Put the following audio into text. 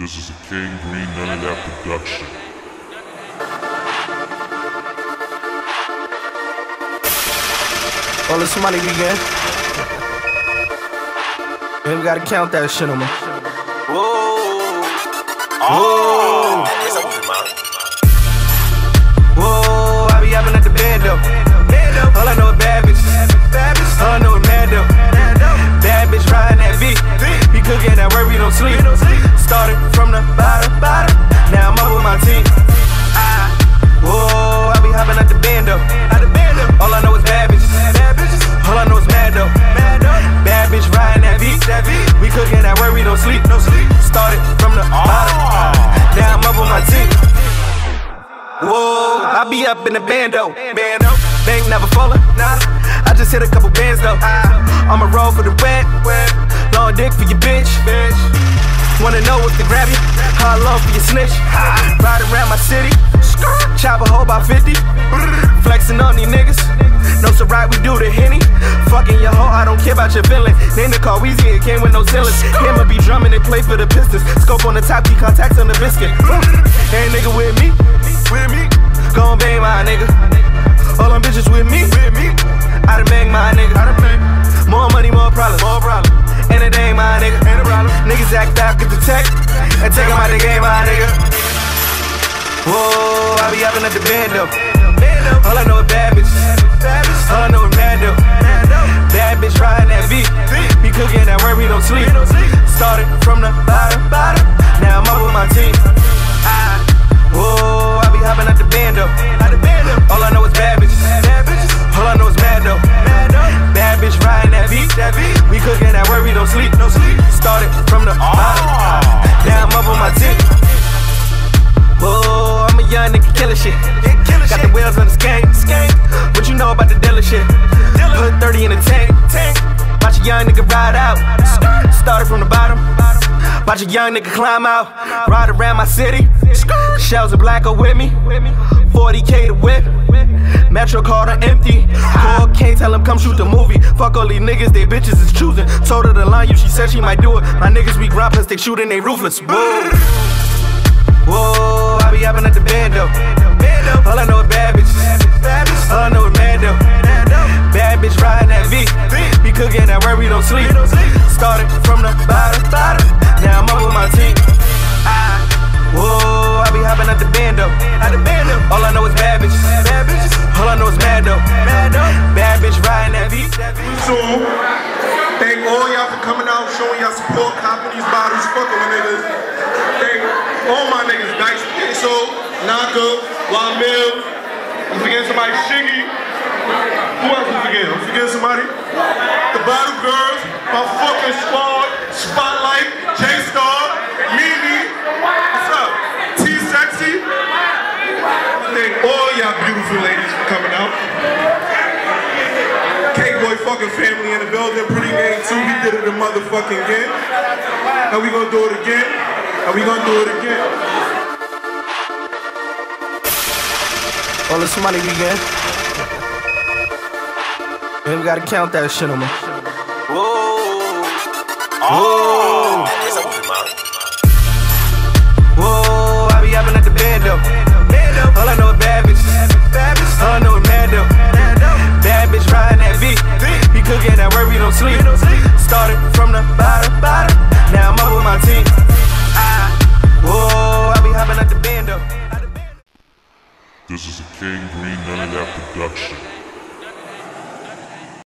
This is a Cane Green None of That production. Well, let somebody begin. And we gotta count that shit on me. Whoa. Whoa. Ah. Whoa, I be hopping at the bando. All be up in the bando. Bando. Bank never falling. Nah. I just hit a couple bands though. I'ma roll for the wet. Long dick for your bitch. Bitch. Wanna know what's to grab you? How long for your snitch? Ride around my city. Chop a hole by 50. Flexing on these niggas. No, right, we do the henny. Fucking your hoe, I don't care about your feelings. Name the car Weezy, it came with no ceilings. Hammer be drumming and play for the Pistons. Scope on the top, key contacts on the biscuit. I be hopping at the bando. All I know is bad bitches. All I know is Mando. Bad bitch riding that beat. Got the wheels on the skank. What you know about the dealer shit? Put 30 in the tank. Watch a young nigga ride out. Started from the bottom. Watch a young nigga climb out. Ride around my city. Shells of black are with me. 40k to whip. Metro called her empty. Call can't tell him come shoot the movie. Fuck all these niggas, they bitches is choosing. Told her to line you, she said she might do it. My niggas we grind they shooting, they ruthless. Whoa. Whoa, I be hopping at the bando. All I know is bad bitches. All I know is Mando. Bad bitch riding that beat. Be cooking that work, we don't sleep. Started from the bottom. Now I'm up with my team. Whoa, I be hopping at the bando. All I know is bad bitches. All I know is Mando. Bad bitch riding that beat. So, thank all y'all for coming out, showing y'all support, copping these bottles, fucking with niggas. Thank all my niggas, Dice Peso, Naka, Wamil. I'm forgetting somebody, Shiggy. Who else I'm forgetting? I'm forgetting somebody. The Battle Girls, my fucking squad, Spotlight, J-Star, Mimi. What's up? T-Sexy. Thank all y'all beautiful ladies for coming out. Cake Boy fucking family in the building, pretty gang too. We did it the motherfucking again. And we gonna do it again. And we gonna do it again. Well, let somebody begin. And we gotta count that shit on me. Whoa. Whoa. Whoa, Cane Green None of That production.